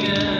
again.